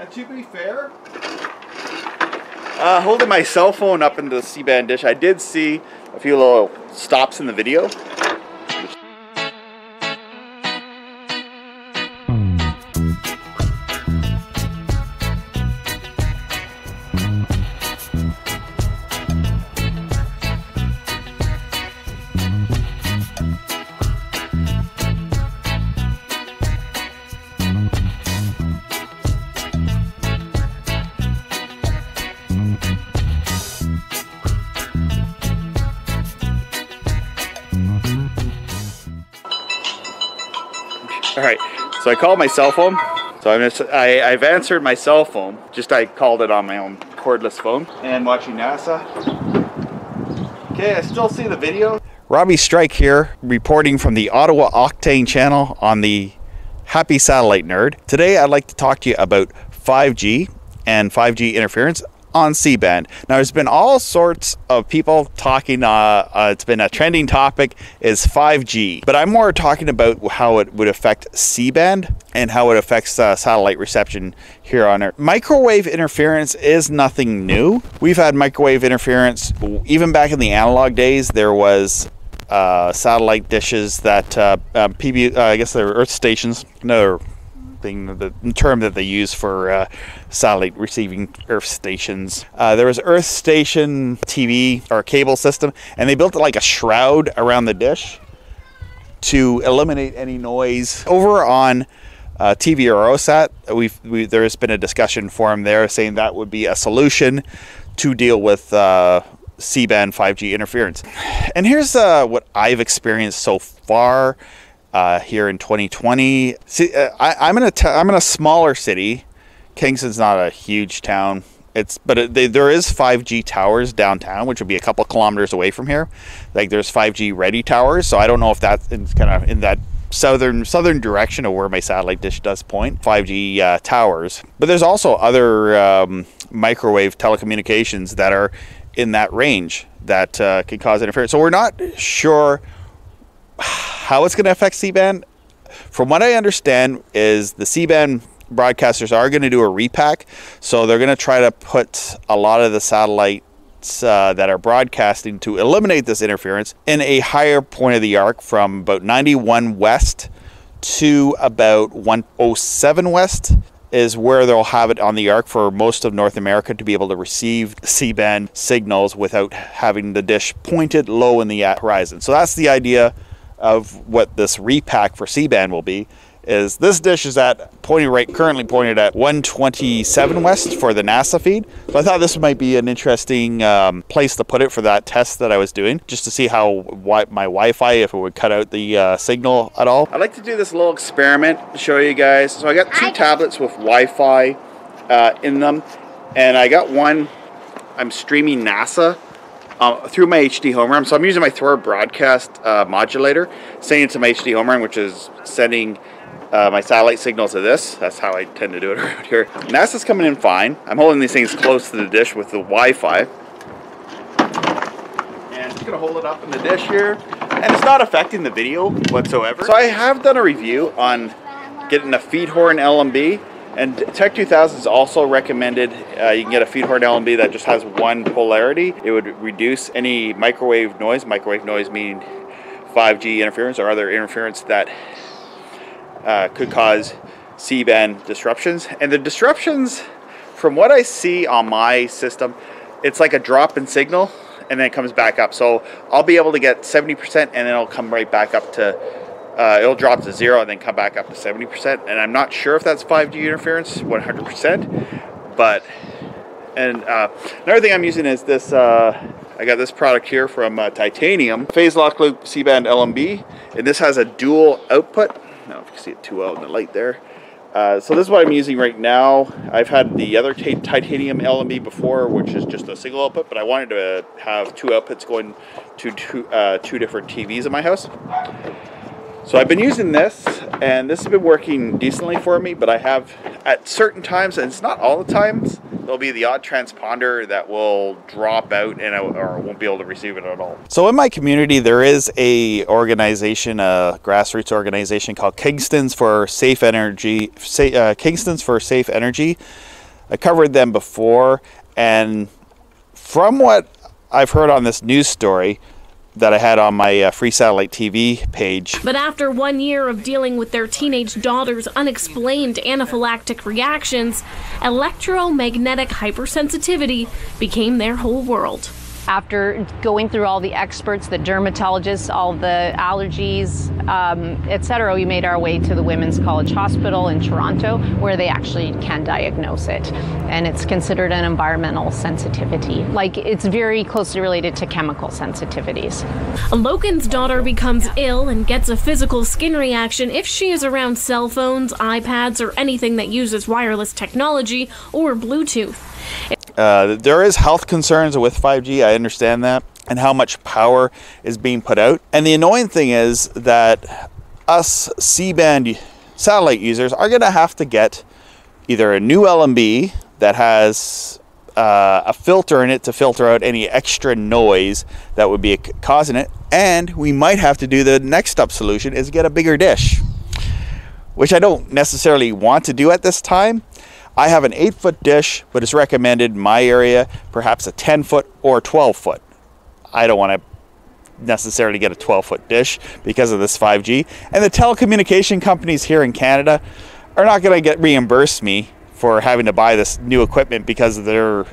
And to be fair, uh, holding my cell phone up into the C-band dish, I did see a few little stops in the video. All right, so I called my cell phone. So I'm just, I, I've answered my cell phone. Just I called it on my own cordless phone. And watching NASA. Okay, I still see the video. Robbie Strike here, reporting from the Ottawa Octane channel on the Happy Satellite Nerd. Today I'd like to talk to you about 5G and 5G interference on C-band. Now, there's been all sorts of people talking. Uh, uh, it's been a trending topic is 5G, but I'm more talking about how it would affect C-band and how it affects uh, satellite reception here on Earth. Microwave interference is nothing new. We've had microwave interference even back in the analog days. There was uh, satellite dishes that uh, uh, PB, I guess they're Earth stations. No, thing, the term that they use for uh, satellite receiving Earth stations. Uh, there was Earth station TV or cable system, and they built like a shroud around the dish to eliminate any noise. Over on uh, TVROSat, we've we, there has been a discussion forum there saying that would be a solution to deal with uh, C-band 5G interference. And here's uh, what I've experienced so far uh, here in 2020. See, uh, I, am in a t- I'm in a smaller city. Kingston's not a huge town. It's but it, they, there is 5G towers downtown, which would be a couple kilometers away from here. Like there's 5G ready towers, so I don't know if that's kind of in that southern southern direction of where my satellite dish does point 5G uh, towers. But there's also other um, microwave telecommunications that are in that range that uh, can cause interference. So we're not sure how it's going to affect C-band, from what I understand, is the C-band broadcasters are going to do a repack. So they're going to try to put a lot of the satellites uh, that are broadcasting to eliminate this interference in a higher point of the arc from about 91 west to about 107 west is where they'll have it on the arc for most of North America to be able to receive C-band signals without having the dish pointed low in the horizon. So that's the idea of what this repack for C-band will be is this dish is at pointing right currently pointed at 127 west for the NASA feed. So I thought this might be an interesting um, place to put it for that test that I was doing, just to see how my Wi-Fi if it would cut out the uh, signal at all. I'd like to do this little experiment to show you guys. So I got two tablets with Wi-Fi uh, in them, and I got one. I'm streaming NASA uh, through my HDHomeRun. So I'm using my Thor broadcast uh, modulator, sending it to my HDHomeRun, which is sending uh, my satellite signal to this. That's how I tend to do it around here. NASA's coming in fine. I'm holding these things close to the dish with the Wi-Fi. And just gonna hold it up in the dish here. And it's not affecting the video whatsoever. So I have done a review on getting a feed horn LNB and Tek2000 is also recommended. Uh, you can get a feed horn LNB that just has one polarity. It would reduce any microwave noise. Microwave noise meaning 5G interference or other interference that uh, could cause C-band disruptions. And the disruptions, from what I see on my system, it's like a drop in signal and then it comes back up. So I'll be able to get 70% and then it'll come right back up to uh, it'll drop to zero and then come back up to 70%. And I'm not sure if that's 5G interference 100%, but, and uh, another thing I'm using is this, uh, I got this product here from uh, Titanium, phase lock loop C-band LNB, and this has a dual output. I don't know if you can see it too well in the light there. Uh, so this is what I'm using right now. I've had the other titanium LNB before, which is just a single output, but I wanted to have two outputs going to two, uh, two different TVs in my house. So I've been using this, and this has been working decently for me, but I have, at certain times, and it's not all the times, there'll be the odd transponder that will drop out and or won't be able to receive it at all. So in my community, there is a organization, a grassroots organization called Kingstons for Safe Energy. Uh, Kingstons for Safe Energy. I covered them before, and from what I've heard on this news story, that I had on my uh, free satellite TV page. But after one year of dealing with their teenage daughter's unexplained anaphylactic reactions, electromagnetic hypersensitivity became their whole world after going through all the experts, the dermatologists, all the allergies, um, etc., we made our way to the Women's College Hospital in Toronto, where they actually can diagnose it. And it's considered an environmental sensitivity. Like it's very closely related to chemical sensitivities. Logan's daughter becomes ill and gets a physical skin reaction if she is around cell phones, iPads, or anything that uses wireless technology or Bluetooth. Uh, there is health concerns with 5G. I understand that, and how much power is being put out. And the annoying thing is that us C-band satellite users are going to have to get either a new LNB that has uh, a filter in it to filter out any extra noise that would be causing it, and we might have to do the next up solution is get a bigger dish, which I don't necessarily want to do at this time I have an 8 foot dish, but it's recommended in my area perhaps a 10 foot or 12 foot. I don't want to necessarily get a 12 foot dish because of this 5G. And the telecommunication companies here in Canada are not going to get reimbursed me for having to buy this new equipment because they're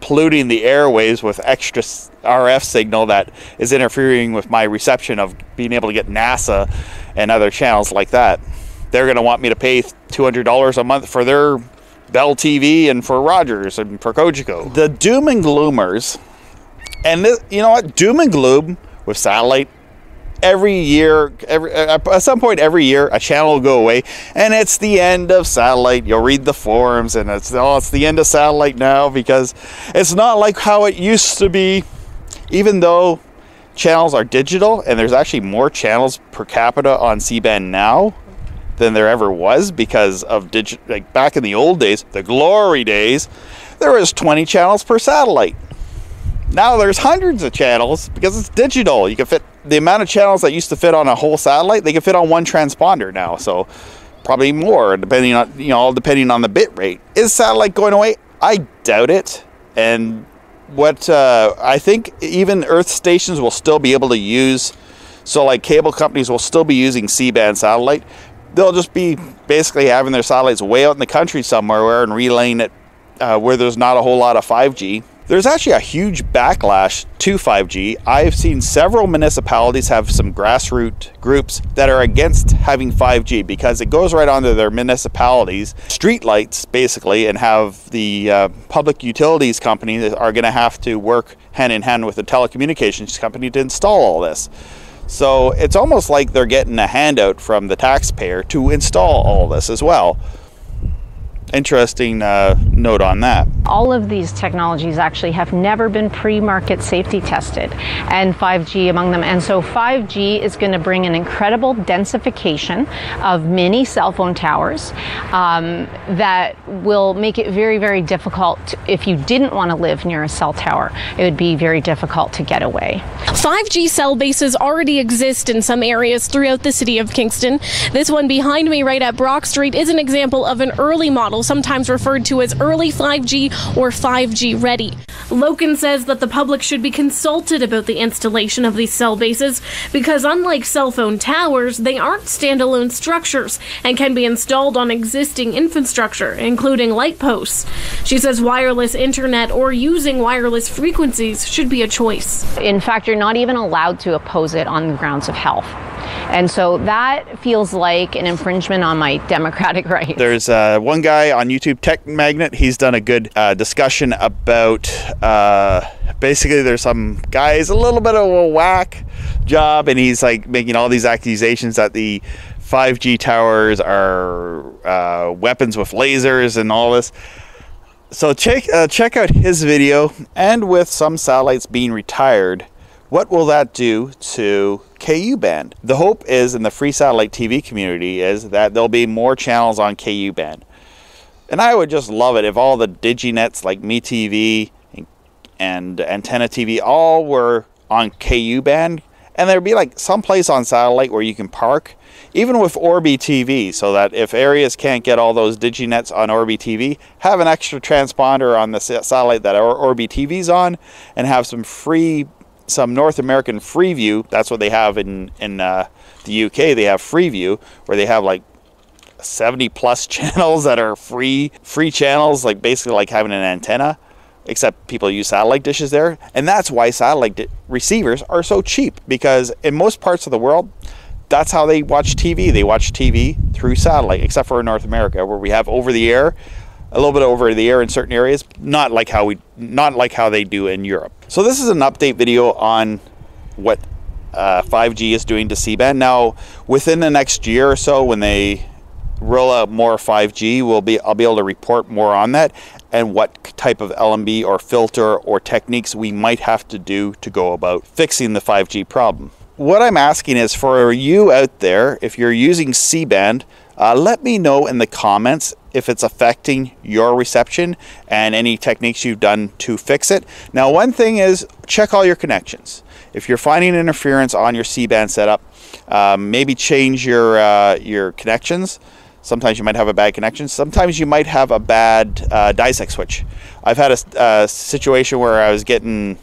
polluting the airways with extra RF signal that is interfering with my reception of being able to get NASA and other channels like that. They're going to want me to pay $200 a month for their Bell TV and for Rogers and for Cogeco. The doom and gloomers, and this, you know what, doom and gloom with satellite. Every year, every uh, at some point every year, a channel will go away, and it's the end of satellite. You'll read the forums, and it's oh, it's the end of satellite now because it's not like how it used to be. Even though channels are digital, and there's actually more channels per capita on C-band now than there ever was because of digital. Like back in the old days, the glory days, there was 20 channels per satellite. Now there's hundreds of channels because it's digital. You can fit the amount of channels that used to fit on a whole satellite. They can fit on one transponder now. So probably more depending on you know all depending on the bit rate. Is satellite going away? I doubt it. And what uh, I think even Earth stations will still be able to use. So like cable companies will still be using C-band satellite, they'll just be basically having their satellites way out in the country somewhere and relaying it uh, where there's not a whole lot of 5G. There's actually a huge backlash to 5G. I've seen several municipalities have some grassroots groups that are against having 5G because it goes right onto their municipalities, streetlights basically, and have the uh, public utilities company are going to have to work hand in hand with the telecommunications company to install all this. So it's almost like they're getting a handout from the taxpayer to install all this as well. Interesting uh, note on that. All of these technologies actually have never been pre-market safety tested, and 5G among them. And so 5G is going to bring an incredible densification of many cell phone towers um, that will make it very, very difficult. To, if you didn't want to live near a cell tower, it would be very difficult to get away. 5G cell bases already exist in some areas throughout the city of Kingston. This one behind me, right at Brock Street, is an example of an early model model, sometimes referred to as early 5G or 5G ready. Loken says that the public should be consulted about the installation of these cell bases because, unlike cell phone towers, they aren't standalone structures and can be installed on existing infrastructure, including light posts. She says wireless internet or using wireless frequencies should be a choice. In fact, you're not even allowed to oppose it on grounds of health. And so that feels like an infringement on my democratic rights. There's uh, one guy on YouTube, Tech Magnet. He's done a good uh, discussion about uh, basically there's some guys a little bit of a whack job, and he's like making all these accusations that the 5G towers are uh, weapons with lasers and all this. So check uh, check out his video, and with some satellites being retired what will that do to KU band? The hope is in the free satellite TV community is that there'll be more channels on KU band. And I would just love it if all the diginets like MeTV and Antenna TV all were on KU band, and there'd be like some place on satellite where you can park, even with Orby TV, so that if areas can't get all those diginets on Orby TV, have an extra transponder on the satellite that Orby TV's on, and have some free, some North American Freeview. That's what they have in in uh, the UK. They have Freeview, where they have like 70 plus channels that are free free channels like basically like having an antenna except people use satellite dishes there and that's why satellite receivers are so cheap because in most parts of the world that's how they watch TV they watch TV through satellite except for North America where we have over the air a little bit over the air in certain areas not like how we not like how they do in Europe so this is an update video on what uh, 5G is doing to C-band now within the next year or so when they roll out more 5G, we'll be I'll be able to report more on that and what type of LNB or filter or techniques we might have to do to go about fixing the 5G problem. What I'm asking is for you out there, if you're using C-band, uh, let me know in the comments if it's affecting your reception and any techniques you've done to fix it. Now, one thing is check all your connections. If you're finding interference on your C-band setup, um, maybe change your uh, your connections. Sometimes you might have a bad connection. Sometimes you might have a bad uh, DiSEqC switch. I've had a, a, situation where I was getting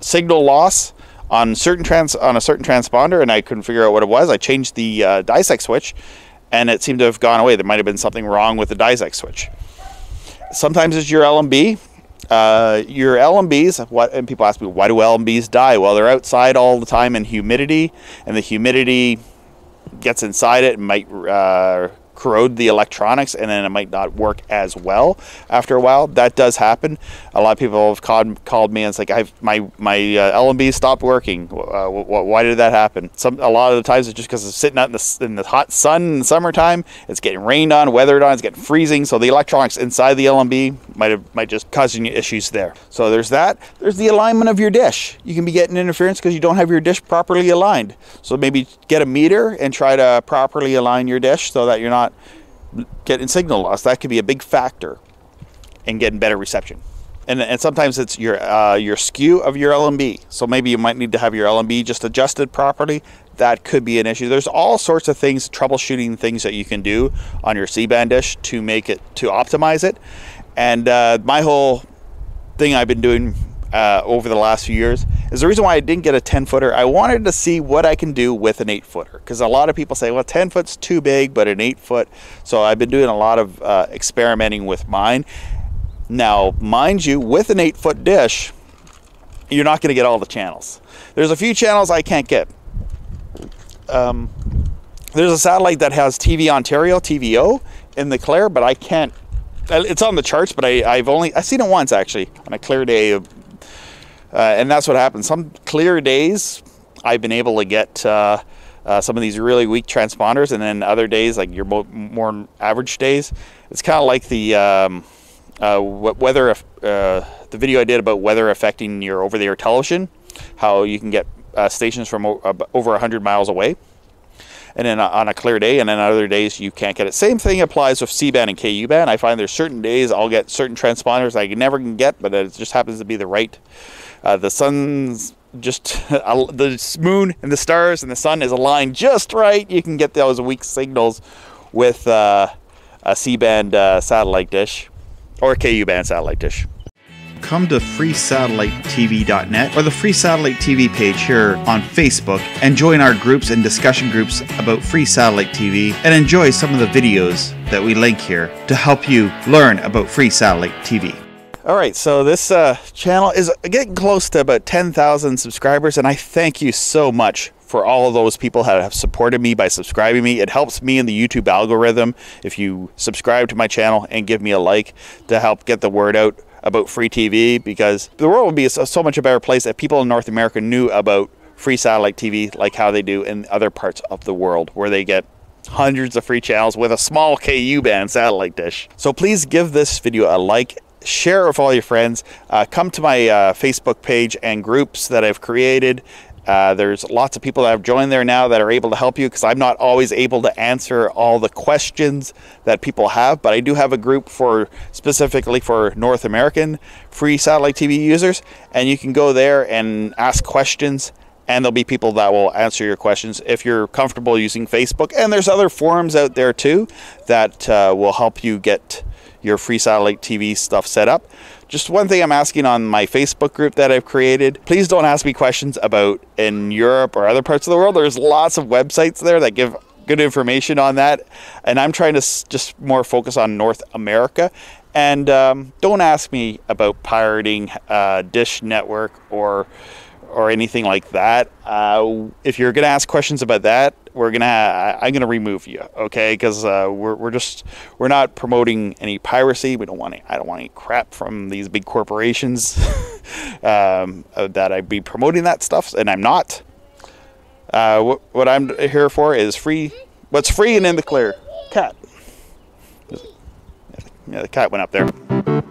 signal loss on certain trans on a certain transponder, and I couldn't figure out what it was. I changed the uh, DiSEqC switch, and it seemed to have gone away. There might have been something wrong with the DiSEqC switch. Sometimes it's your LNB. Uh, your LNBs, what, and people ask me, why do LNBs die? Well, they're outside all the time in humidity, and the humidity gets inside it and might uh, corrode the electronics and then it might not work as well after a while. That does happen. A lot of people have called, called me and it's like I've my my uh, LNB stopped working. Uh, why did that happen? Some a lot of the times it's just because it's sitting out in the, in the hot sun in the summertime. It's getting rained on, weathered on, it's getting freezing. So the electronics inside the LNB might have might just causing you issues there. So there's that. There's the alignment of your dish. You can be getting interference because you don't have your dish properly aligned. So maybe get a meter and try to properly align your dish so that you're not getting signal loss. That could be a big factor in getting better reception. And, and sometimes it's your uh, your skew of your LNB. So maybe you might need to have your LNB just adjusted properly. That could be an issue. There's all sorts of things, troubleshooting things that you can do on your C-band dish to make it to optimize it. And uh, my whole thing I've been doing uh, over the last few years is the reason why I didn't get a 10 footer. I wanted to see what I can do with an 8 footer because a lot of people say, well, 10 foot's too big, but an 8 foot. So I've been doing a lot of uh, experimenting with mine. Now, mind you, with an 8 foot dish, you're not going to get all the channels. There's a few channels I can't get. Um, there's a satellite that has TV Ontario, TVO, in the clear, but I can't. It's on the charts, but I, I've only I've seen it once actually on a clear day uh, and that's what happens. Some clear days, I've been able to get uh, uh, some of these really weak transponders, and then other days, like your more average days, it's kind of like the um, uh, weather. Uh, the video I did about weather affecting your over-the-air television, how you can get uh, stations from over 100 miles away and then on a clear day, and then other days you can't get it. Same thing applies with C-band and KU band. I find there's certain days I'll get certain transponders I never can get, but it just happens to be the right uh, the sun's just the moon and the stars and the sun is aligned just right. You can get those weak signals with uh, a C-band uh, satellite dish or a KU-band satellite dish. Come to freesatellitetv.net or the Free Satellite TV page here on Facebook and join our groups and discussion groups about free satellite TV and enjoy some of the videos that we link here to help you learn about free satellite TV. All right, so this uh, channel is getting close to about 10,000 subscribers, and I thank you so much for all of those people that have supported me by subscribing me. It helps me in the YouTube algorithm if you subscribe to my channel and give me a like to help get the word out about free TV because the world would be so much a better place if people in North America knew about free satellite TV like how they do in other parts of the world where they get hundreds of free channels with a small KU band satellite dish. So please give this video a like share it with all your friends. Uh, come to my uh, Facebook page and groups that I've created Uh, there's lots of people that have joined there now that are able to help you because I'm not always able to answer all the questions that people have, but I do have a group for specifically for North American free satellite TV users, and you can go there and ask questions and there'll be people that will answer your questions if you're comfortable using Facebook. And there's other forums out there too that uh, will help you get your free satellite TV stuff set up. Just one thing I'm asking on my Facebook group that I've created please don't ask me questions about in Europe or other parts of the world. There's lots of websites there that give good information on that. And I'm trying to just more focus on North America. And um, don't ask me about pirating uh, Dish Network or or anything like that. Uh, if you're gonna ask questions about that, we're gonna I'm gonna remove you, okay? Because uh, we're we're just we're not promoting any piracy. We don't want any, I don't want any crap from these big corporations um, uh, that I'd be promoting that stuff, and I'm not. Uh, what, what I'm here for is free. What's free and in the clear? Cat. Yeah, the cat went up there.